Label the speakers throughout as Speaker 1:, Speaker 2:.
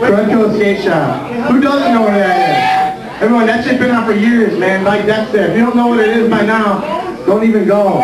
Speaker 1: Krudco Skate Shop. Who doesn't know where that is? Everyone, that shit's been on for years, man. Like Dex said, if you don't know what it is by now, don't even go.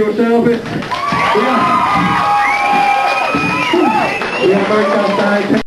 Speaker 1: what's up? Yeah. We have merch outside.